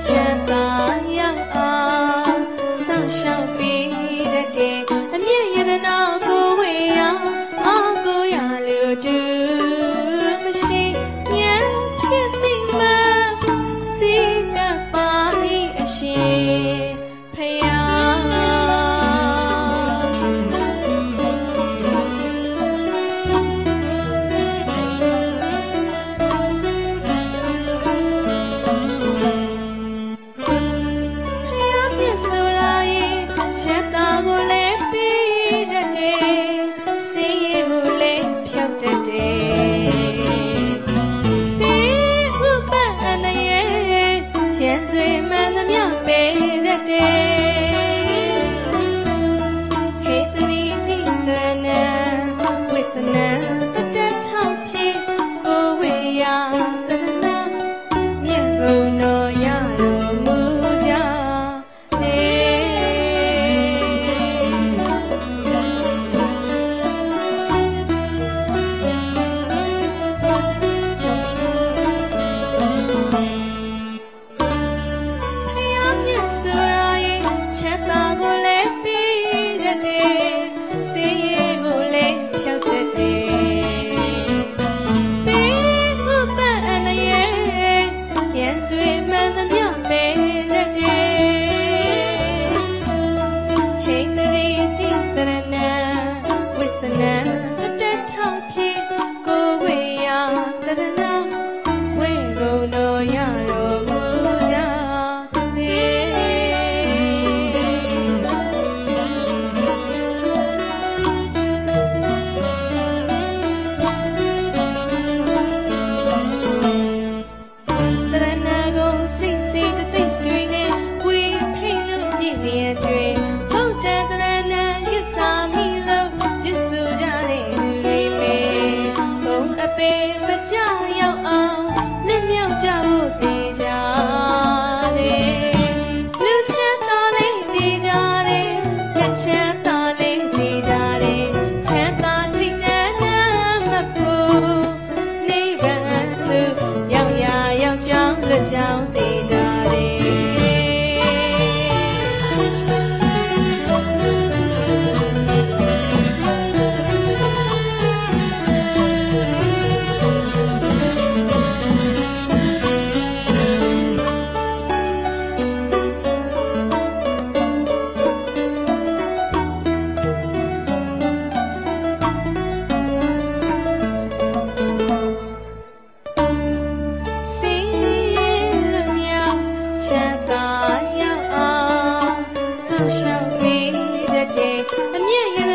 谢。 ဆွေမှန်သမျှပဲတတ်တယ်ဟေတရီတိတရဏဝိစနာ 了焦点。 ရှောင်ပြီးတဲ့အမြင့်ရ